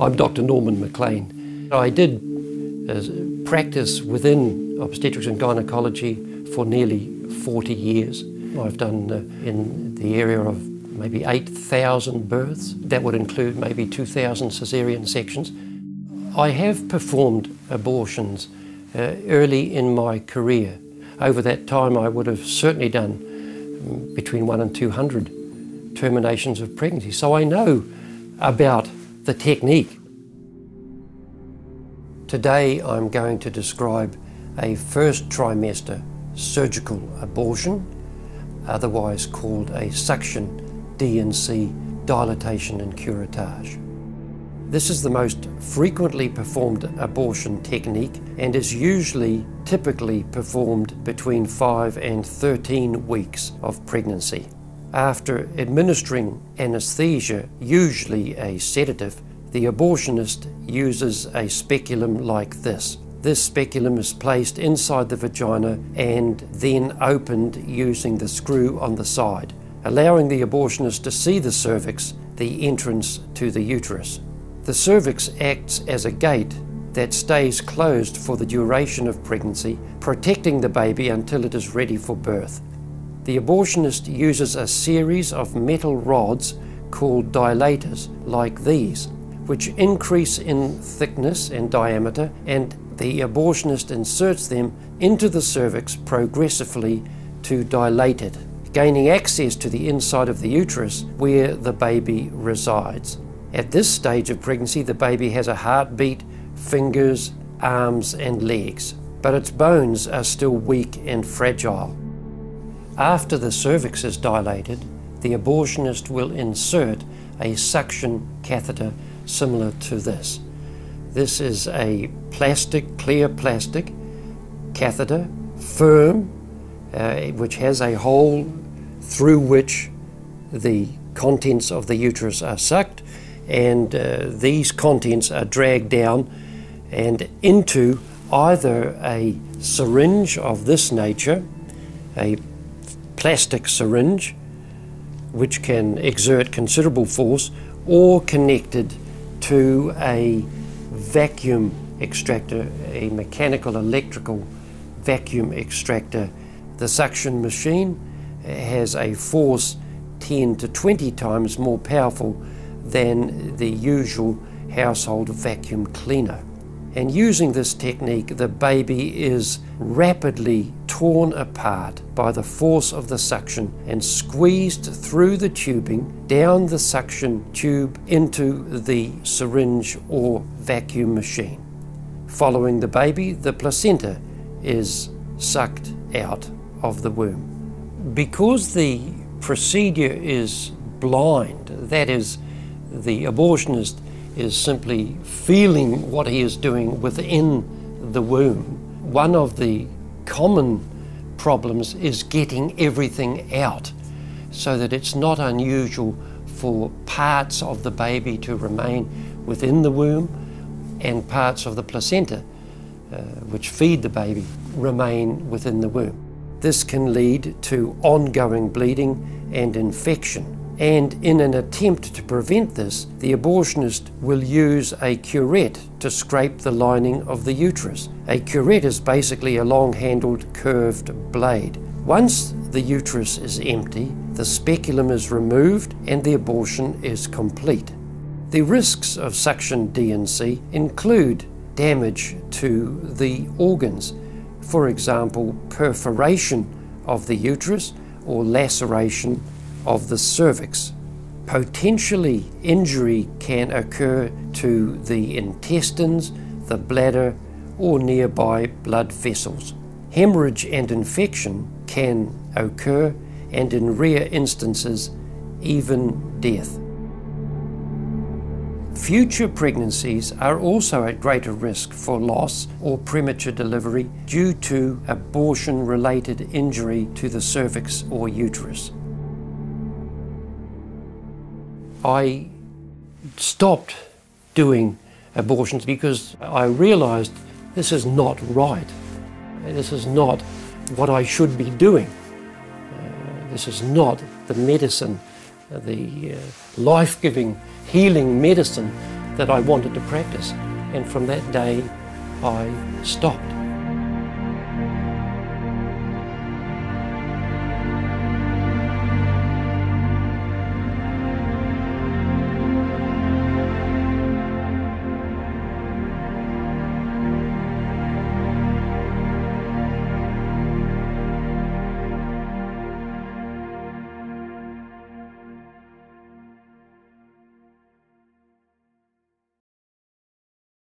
I'm Dr. Norman MacLean. I did uh, practice within obstetrics and gynecology for nearly 40 years. I've done uh, in the area of maybe 8,000 births. That would include maybe 2,000 caesarean sections. I have performed abortions uh, early in my career. Over that time, I would have certainly done um, between one and 200 terminations of pregnancy. So I know about the technique. Today, I'm going to describe a first trimester surgical abortion, otherwise called a suction D&C dilatation and curettage. This is the most frequently performed abortion technique and is usually typically performed between 5 and 13 weeks of pregnancy. After administering anesthesia, usually a sedative, the abortionist uses a speculum like this. This speculum is placed inside the vagina and then opened using the screw on the side, allowing the abortionist to see the cervix, the entrance to the uterus. The cervix acts as a gate that stays closed for the duration of pregnancy, protecting the baby until it is ready for birth. The abortionist uses a series of metal rods called dilators, like these, which increase in thickness and diameter, and the abortionist inserts them into the cervix progressively to dilate it, gaining access to the inside of the uterus where the baby resides. At this stage of pregnancy, the baby has a heartbeat, fingers, arms, and legs, but its bones are still weak and fragile. After the cervix is dilated, the abortionist will insert a suction catheter similar to this. This is a plastic, clear plastic catheter, firm, uh, which has a hole through which the contents of the uterus are sucked and uh, these contents are dragged down and into either a syringe of this nature, a plastic syringe, which can exert considerable force, or connected to a vacuum extractor, a mechanical electrical vacuum extractor. The suction machine has a force 10 to 20 times more powerful than the usual household vacuum cleaner. And using this technique, the baby is rapidly torn apart by the force of the suction and squeezed through the tubing down the suction tube into the syringe or vacuum machine. Following the baby, the placenta is sucked out of the womb. Because the procedure is blind, that is, the abortionist is simply feeling what he is doing within the womb. One of the common problems is getting everything out so that it's not unusual for parts of the baby to remain within the womb and parts of the placenta, uh, which feed the baby, remain within the womb. This can lead to ongoing bleeding and infection. And in an attempt to prevent this, the abortionist will use a curette to scrape the lining of the uterus. A curette is basically a long handled curved blade. Once the uterus is empty, the speculum is removed and the abortion is complete. The risks of suction D&C include damage to the organs, for example, perforation of the uterus or laceration of the cervix. Potentially, injury can occur to the intestines, the bladder, or nearby blood vessels. Hemorrhage and infection can occur, and in rare instances, even death. Future pregnancies are also at greater risk for loss or premature delivery due to abortion related injury to the cervix or uterus. I stopped doing abortions because I realized this is not right. This is not what I should be doing. Uh, this is not the medicine, the uh, life giving, healing medicine that I wanted to practice. And from that day, I stopped.